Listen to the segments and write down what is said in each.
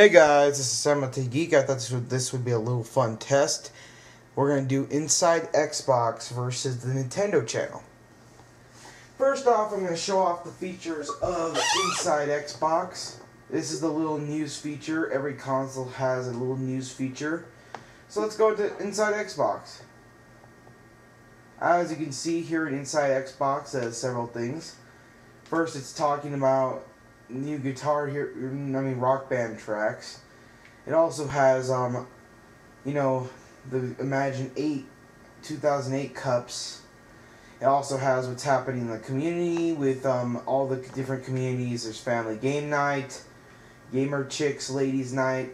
Hey guys, this is Samuel T Geek. I thought this would, this would be a little fun test. We're gonna do Inside Xbox versus the Nintendo channel. First off, I'm gonna show off the features of Inside Xbox. This is the little news feature. Every console has a little news feature. So let's go to Inside Xbox. As you can see here in Inside Xbox, it has several things. First, it's talking about new guitar here. I mean, rock band tracks. It also has, um, you know, the Imagine Eight, 2008 cups. It also has what's happening in the community with um, all the different communities. There's Family Game Night, Gamer Chicks Ladies Night.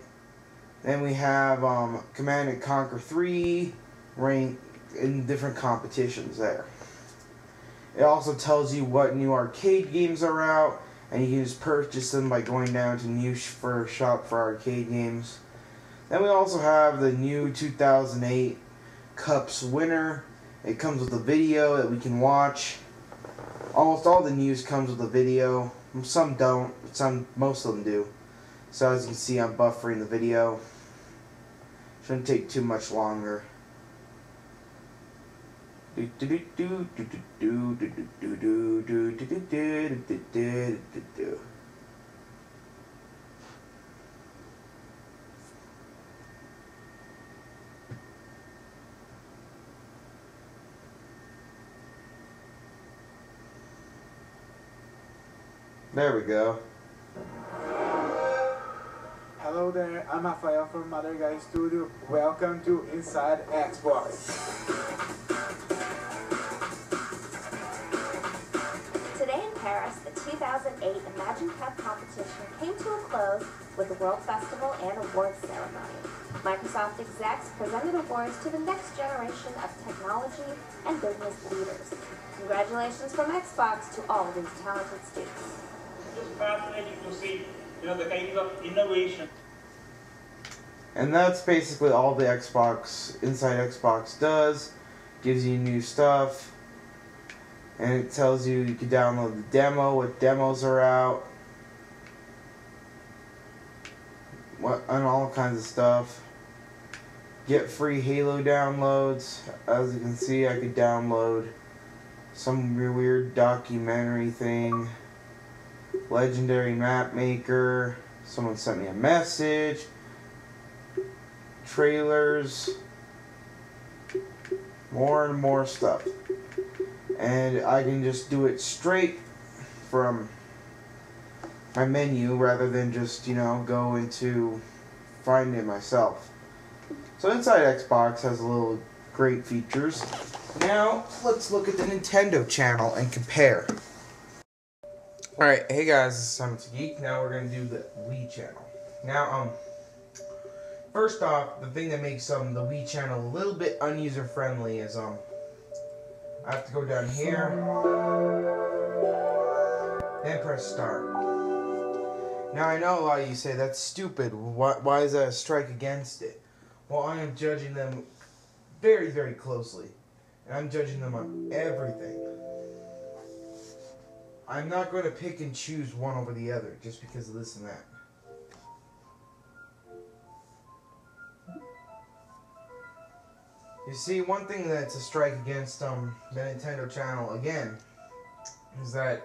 Then we have um, Command and Conquer 3, rank in different competitions there. It also tells you what new arcade games are out, and you can just purchase them by going down to new for shop for arcade games. Then we also have the new 2008 Cups winner. It comes with a video that we can watch. Almost all the news comes with a video. Some don't, some most of them do. So as you can see, I'm buffering the video. Shouldn't take too much longer. There we go. Hello there, I'm Rafael from Mother Guy Studio. Welcome to Inside Xbox. 2008 Imagine Cup competition came to a close with the World Festival and Awards ceremony. Microsoft execs presented awards to the next generation of technology and business leaders. Congratulations from Xbox to all these talented students. It's fascinating to see, you know, the kinds of innovation And that's basically all the Xbox Inside Xbox does. Gives you new stuff. And it tells you you can download the demo, what demos are out. What and all kinds of stuff. Get free Halo downloads. As you can see, I could download some weird documentary thing. Legendary map maker. Someone sent me a message trailers, more and more stuff. And I can just do it straight from my menu rather than just, you know, go into find it myself. So inside Xbox has a little great features. Now let's look at the Nintendo channel and compare. Alright, hey guys, this is Simon Geek. Now we're gonna do the Wii channel. Now, um, First off, the thing that makes um the Wii channel a little bit unuser friendly is um I have to go down here, then press start. Now I know a lot of you say that's stupid. Why why is that a strike against it? Well, I am judging them very very closely, and I'm judging them on everything. I'm not going to pick and choose one over the other just because of this and that. You see, one thing that's a strike against um, the Nintendo channel again is that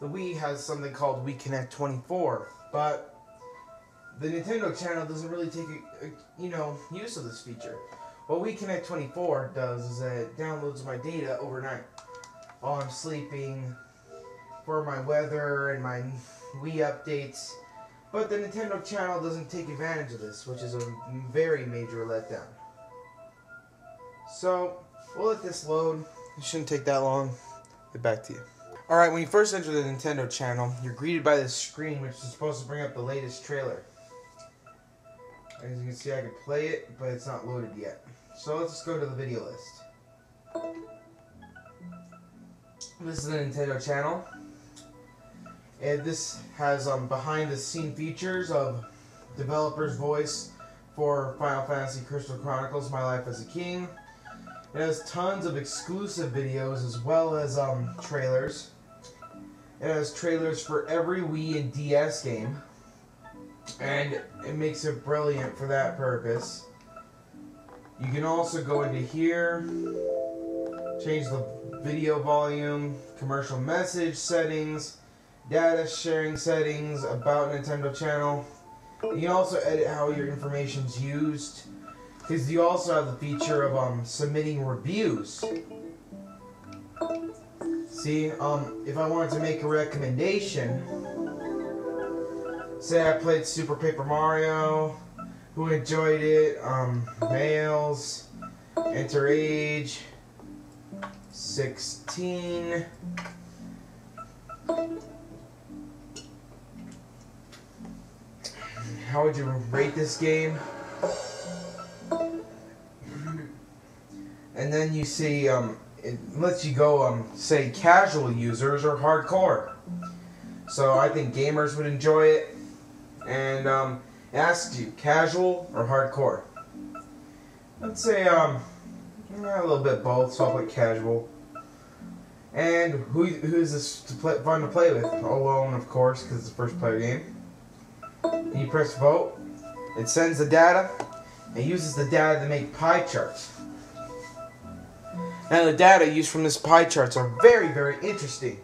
the Wii has something called Wii Connect 24, but the Nintendo channel doesn't really take a, a, you know use of this feature. What Wii Connect 24 does is that it downloads my data overnight while I'm sleeping for my weather and my Wii updates. But the Nintendo channel doesn't take advantage of this, which is a very major letdown. So, we'll let this load. It shouldn't take that long. Get back to you. Alright, when you first enter the Nintendo channel, you're greeted by this screen which is supposed to bring up the latest trailer. As you can see, I can play it, but it's not loaded yet. So let's just go to the video list. This is the Nintendo channel. And this has um, behind the scene features of developer's voice, for Final Fantasy Crystal Chronicles: My Life as a King. It has tons of exclusive videos as well as um, trailers. It has trailers for every Wii and DS game, and it makes it brilliant for that purpose. You can also go into here, change the video volume, commercial message settings, data sharing settings, about Nintendo channel. You can also edit how your information's used. Because you also have the feature of um, submitting reviews. See, um, if I wanted to make a recommendation, say I played Super Paper Mario, who enjoyed it, um, males, enter age, 16, how would you rate this game? And then you see, um, it lets you go, um, say casual users or hardcore. So I think gamers would enjoy it. And, um, it asks you, casual or hardcore? Let's say, um, yeah, a little bit both, so I'll put casual. And who who's this to play, fun to play with? Alone, of course, because it's a first player game. And you press vote. It sends the data. It uses the data to make pie charts. Now the data used from this pie charts are very, very interesting.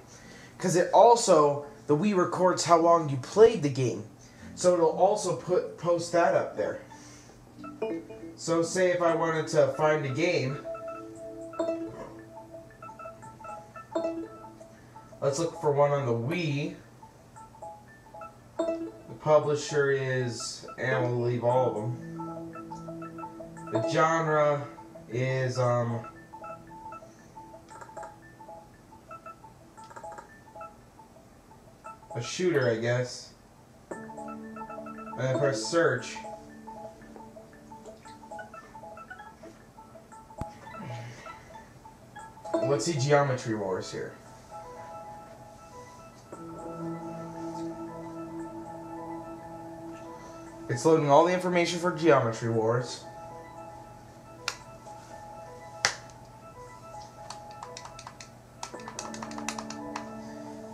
Because it also, the Wii records how long you played the game. So it'll also put post that up there. So say if I wanted to find a game. Let's look for one on the Wii. The publisher is, and we'll leave all of them. The genre is, um, a shooter, I guess. And I press search. Let's see Geometry Wars here. It's loading all the information for Geometry Wars.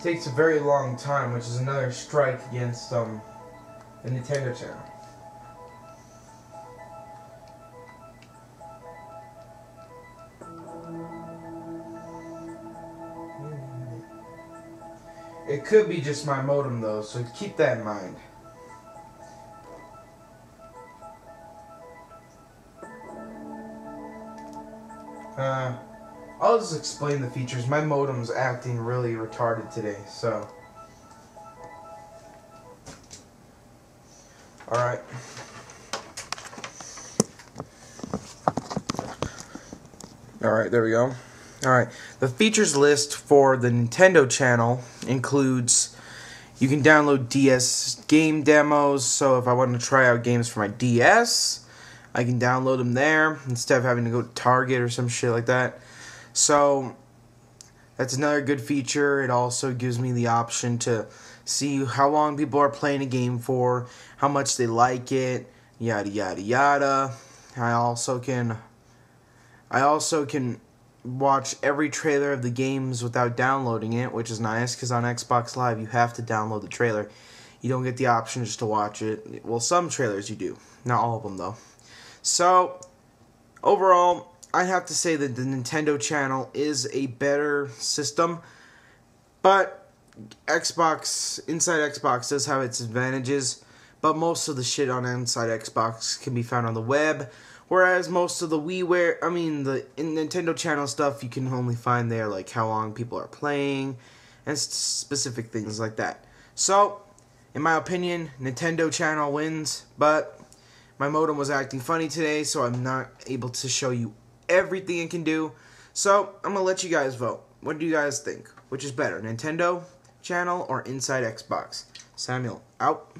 Takes a very long time, which is another strike against um, the Nintendo channel. It could be just my modem though, so keep that in mind. Uh, I'll just explain the features. My modem's acting really retarded today, so. Alright. Alright, there we go. Alright, the features list for the Nintendo channel includes you can download DS game demos, so if I want to try out games for my DS, I can download them there instead of having to go to Target or some shit like that. So that's another good feature. It also gives me the option to see how long people are playing a game for, how much they like it, yada yada yada. I also can I also can watch every trailer of the games without downloading it, which is nice because on Xbox Live you have to download the trailer. You don't get the option just to watch it. Well, some trailers you do, not all of them though. So, overall, I have to say that the Nintendo channel is a better system, but Xbox, Inside Xbox does have its advantages, but most of the shit on Inside Xbox can be found on the web, whereas most of the WiiWare, I mean, the Nintendo channel stuff you can only find there, like how long people are playing, and specific things like that. So, in my opinion, Nintendo channel wins, but my modem was acting funny today, so I'm not able to show you everything it can do. So, I'm to let you guys vote. What do you guys think? Which is better, Nintendo channel or Inside Xbox? Samuel, out.